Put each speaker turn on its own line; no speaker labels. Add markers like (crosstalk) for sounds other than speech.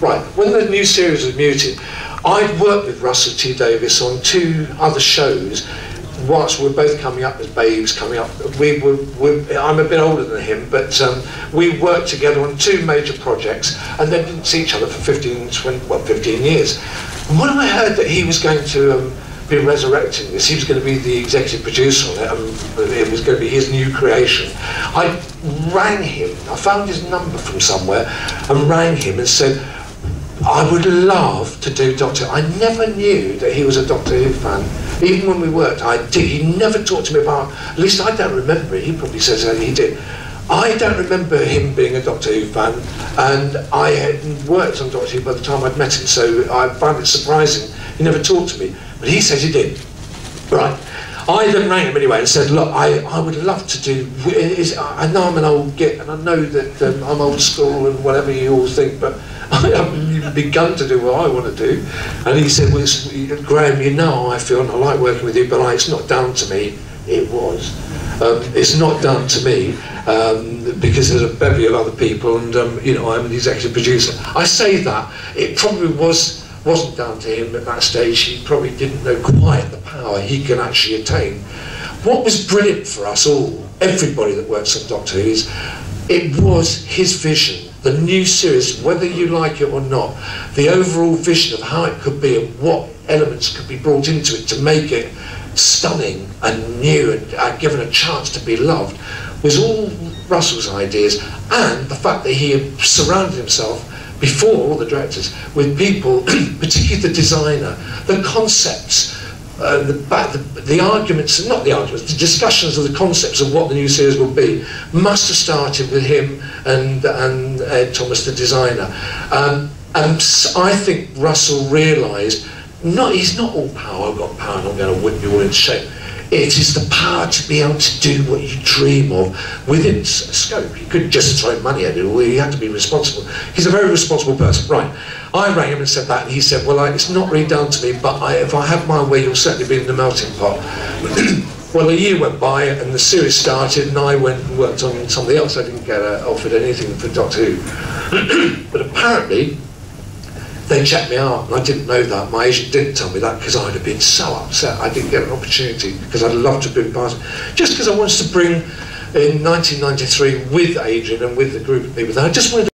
Right, when the new series was muted, I'd worked with Russell T Davies on two other shows whilst we were both coming up as babes, coming up, we were, we, I'm a bit older than him, but um, we worked together on two major projects and then didn't see each other for 15, 20, well, 15 years. And when I heard that he was going to um, be resurrecting this, he was going to be the executive producer on it, and it was going to be his new creation, I rang him, I found his number from somewhere, and rang him and said, I would love to do Doctor I never knew that he was a Doctor Who fan. Even when we worked, I did. He never talked to me about, at least I don't remember it. He probably says that he did. I don't remember him being a Doctor Who fan, and I had worked on Doctor Who by the time I'd met him, so I found it surprising. He never talked to me, but he says he did. Right. I then rang him anyway and said, look, I, I would love to do, is, I know I'm an old git and I know that um, I'm old school and whatever you all think, but haven't even begun to do what I want to do. And he said, well, Graeme, you know I feel, and I like working with you, but it's not down to me. It was. Um, it's not down to me um, because there's a bevy of other people, and um, you know I'm the executive producer. I say that it probably was wasn't down to him at that stage. He probably didn't know quite the power he can actually attain. What was brilliant for us all, everybody that works on Doctor Who, is it was his vision the new series, whether you like it or not, the overall vision of how it could be and what elements could be brought into it to make it stunning and new and uh, given a chance to be loved was all Russell's ideas and the fact that he had surrounded himself before all the directors with people, (clears throat) particularly the designer, the concepts, uh, the, the, the, arguments, not the arguments, the discussions of the concepts of what the new series will be must have started with him and, and Ed Thomas, the designer. Um, and I think Russell realised, not, he's not all power, I've got power and I'm going to whip you all into shape. It is the power to be able to do what you dream of within scope. You couldn't just throw money at it, or you had to be responsible. He's a very responsible person. Right. I rang him and said that, and he said, well, I, it's not really down to me, but I, if I have my way, you'll certainly be in the melting pot. (clears throat) well, a year went by, and the series started, and I went and worked on something else. I didn't get uh, offered anything for Doctor Who. (clears throat) but apparently, they checked me out, and I didn't know that. My agent didn't tell me that because I'd have been so upset. I didn't get an opportunity because I'd love to bring part of it. just because I wanted to bring in 1993 with Adrian and with the group of people. I just wanted